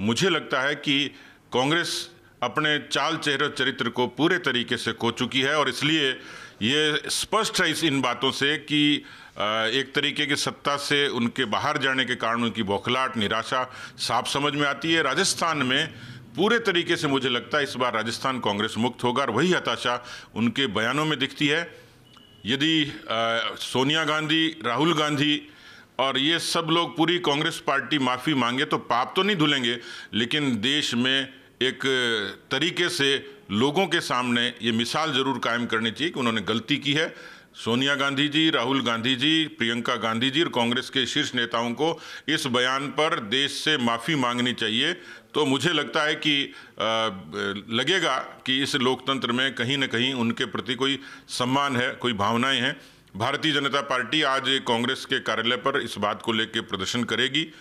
मुझे लगता है कि कांग्रेस अपने चाल चेहरे चरित्र को पूरे तरीके से खो चुकी है और इसलिए ये स्पष्ट है इस इन बातों से कि एक तरीके की सत्ता से उनके बाहर जाने के कारण उनकी बौखलाहट, निराशा साफ़ समझ में आती है। राजस्थान में पूरे तरीके से मुझे लगता है इस बार राजस्थान कांग्रेस मुक्त होगा और वही हताशा उनके बयानों में दिखती है। यदि सोनिया गांधी, राहुल गांधी और ये सब लोग पूरी कांग्रेस पार्टी माफ़ी मांगे तो पाप तो नहीं धुलेंगे लेकिन देश में एक तरीके से लोगों के सामने ये मिसाल ज़रूर कायम करनी चाहिए कि उन्होंने गलती की है। सोनिया गांधी जी राहुल गांधी जी प्रियंका गांधी जी और कांग्रेस के शीर्ष नेताओं को इस बयान पर देश से माफ़ी मांगनी चाहिए। तो मुझे लगता है कि आ, लगेगा कि इस लोकतंत्र में कहीं ना कहीं उनके प्रति कोई सम्मान है कोई भावनाएँ हैं। भारतीय जनता पार्टी आज कांग्रेस के कार्यालय पर इस बात को लेकर प्रदर्शन करेगी।